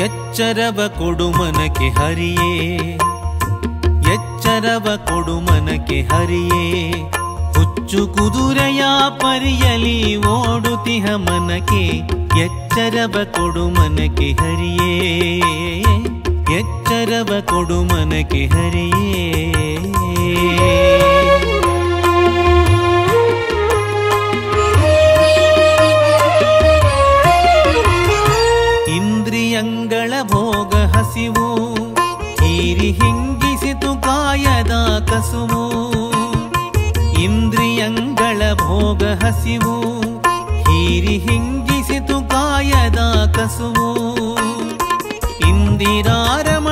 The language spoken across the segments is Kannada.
ಎಚ್ಚರವ ಕೊಡು ಮನಕ್ಕೆ ಹರಿಯೇ. ಎಚ್ಚರವ ಕೊಡು ಮನಕ್ಕೆ ಹರಿಯೇ. ಹುಚ್ಚು ಕುದುರೆಯ ಪರಿಯಲಿ ಓಡುತಿಹ ಮನಕ್ಕೆ. ಎಚ್ಚರವ ಕೊಡು ಮನಕ್ಕೆ ಹರಿಯೇ. ಎಚ್ಚರವ ಕೊಡು ಮನಕ್ಕೆ ಹರಿಯೇ. ಭೋಗ ಹಸಿವು, ಹೀರಿ ಹಿಂಗಿಸಿತು ಕಾಯದ ಕಸುವು. ಇಂದಿರಾರಮಣನಾರಿವೋ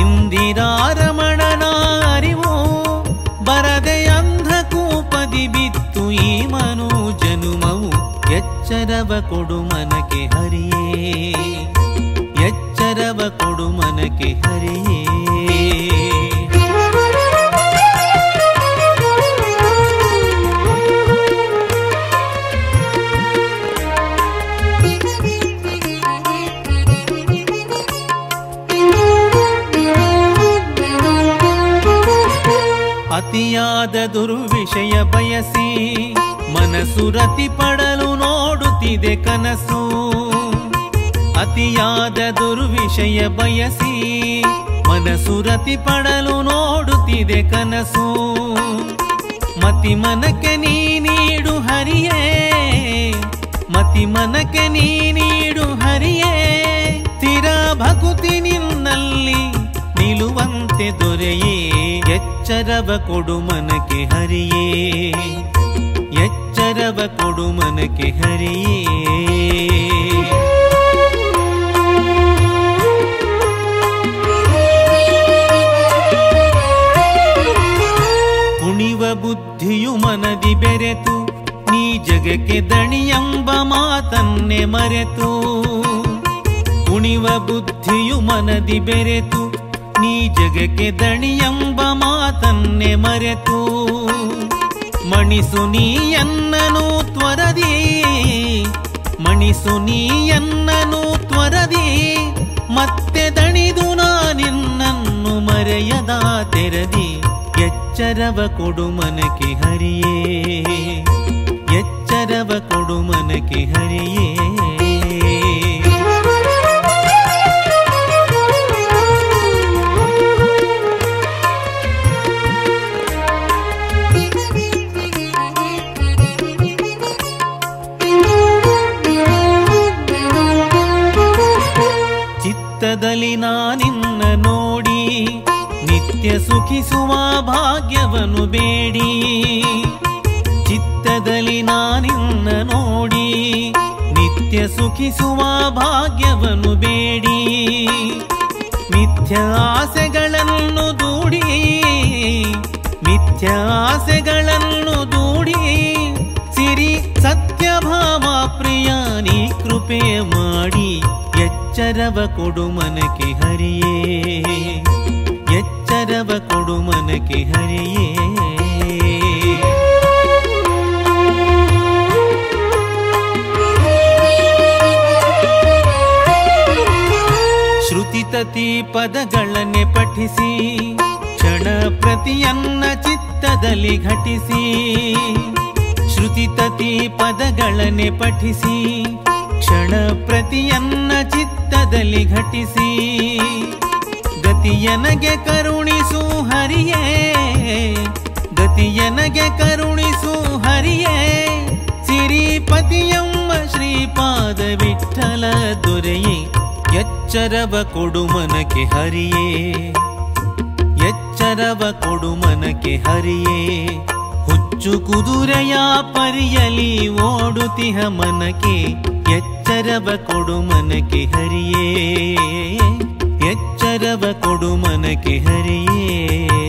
ಇಂದಿರಾರಮಣನಾರಿವೋ, ಬರದೆ ಅಂಧಕೂಪದಿ ಬಿತ್ತು ಈ ಮನು ಜನುಮವು ಎಚ್ಚರವ ಕೊಡು ಮನಕ್ಕೆ ಹರಿಯೇ, ಎಚ್ಚರವ ಕೊಡು ಮನಕ್ಕೆ ಹರಿಯೇ. ಅತಿಯಾದ ದುರ್ವಿಷಯ ಬಯಸಿ ಮನಸ್ಸು ರತಿ ಪಡಲು ನೋಡುತ್ತಿದೆ ಕನಸು. ಅತಿಯಾದ ದುರ್ವಿಷಯ ಬಯಸಿ ಮನಸ್ಸು ರತಿ ಪಡಲು ನೋಡುತ್ತಿದೆ ಕನಸು. ಮತಿ ಮನಕ್ಕೆ ನೀ ನೀಡು ಹರಿಯೇ, ಮತಿ ಮನಕ್ಕೆ ನೀ ನೀಡು ಹರಿಯೇ. ತಿರ ಭಕುತಿ ನಿನ್ನಲ್ಲಿ ನಿಲುವಂತೆ ದೊರೆಯೇ ಎಚ್ಚರವ ಕೊಡು ಮನಕ್ಕೆ ಹರಿಯೇ. ಎಚ್ಚರವ ಕೊಡು ಮನಕ್ಕೆ ಹರಿಯೇ. ಬುದ್ಧಿಯು ಮನದಿ ಬೆರೆತು, ನೀ ಜಗಕ್ಕೆ ದಣಿಯಂಬ ಮಾತನ್ನೆ ಮರೆತು. ಕುಣಿವ ಬುದ್ಧಿಯು ಮನದಿ ಬೆರೆತು, ನೀ ಜಗಕ್ಕೆ ದಣಿಯಂಬ ಮಾತನ್ನೆ ಮರೆತು ಮಣಿಸು ನೀಯನ್ನನು ತ್ವರದಿ. ಮಣಿಸು ನೀಯನ್ನನು ತ್ವರದಿ. ಮತ್ತೆ ದಣಿದು ನಾನಿನ್ನನ್ನು ಮರೆಯದ ತೆರದಿ. ಎಚ್ಚರವ ಕೊಡು ಮನಕ್ಕೆ ಹರಿಯೇ. ಎಚ್ಚರವ ಕೊಡು ಮನಕ್ಕೆ ಹರಿಯೇ. ಚಿತ್ತದಲ್ಲಿ ನಾನಿನ್ನ ನೋಡಿ ನಿತ್ಯ ಸುಖಿಸುವ ಭಾಗ್ಯವನ್ನು ಬೇಡಿ. ಚಿತ್ತದಲ್ಲಿ ನಾನಿನ್ನ ನೋಡಿ ನಿತ್ಯ ಸುಖಿಸುವ ಭಾಗ್ಯವನ್ನು ಬೇಡಿ. ಮಿಥ್ಯ ಆಸೆಗಳನ್ನು ದೂಡಿ, ಮಿಥ್ಯ ಆಸೆಗಳನ್ನು ದೂಡಿ ಸಿರಿ ಸತ್ಯಭಾವ ಪ್ರಿಯಾನಿ ಕೃಪೆ ಮಾಡಿ. ಎಚ್ಚರವ ಕೊಡು ಮನಕ್ಕೆ ಹರಿಯೇ. ಎಚ್ಚರವ ಕೊಡು ಮನಕ್ಕೆ ಹರಿಯೇ. ಶ್ರುತಿತತಿ ಪದಗಳನ್ನೇ ಪಠಿಸಿ, ಕ್ಷಣ ಪ್ರತಿಯನ್ನ ಚಿತ್ತದಲ್ಲಿ ಘಟಿಸಿ. ಶ್ರುತಿತತಿ ಪದಗಳನ್ನೇ ಪಠಿಸಿ ಕ್ಷಣ ಪ್ರತಿಯನ್ನ ಚಿತ್ತದಲ್ಲಿ ಘಟಿಸಿ, ಗತಿಯನಗೆ ಕರುಣಿಸು ಹರಿಯೇ, ಗತಿಯನಗೆ ಕರುಣಿಸು ಹರಿಯೇ, ಸಿರಿಪತಿಯಮ್ಮ ಶ್ರೀಪಾದ ವಿಠಲ ದೊರೆಯೇ, ಎಚ್ಚರವ ಕೊಡು ಮನಕ್ಕೆ ಹರಿಯೇ, ಎಚ್ಚರವ ಕೊಡು ಮನಕ್ಕೆ ಹರಿಯೇ, ಹುಚ್ಚು ಕುದುರೆಯ ಪರಿಯಲಿ ಓಡುತಿಹ ಮನಕ್ಕೆ ಎಚ್ಚರವ ಕೊಡು ಮನಕ್ಕೆ ಹರಿಯೇ ಎಚ್ಚರವ ಕೊಡು ಮನಕ್ಕೆ ಹರಿಯೇ.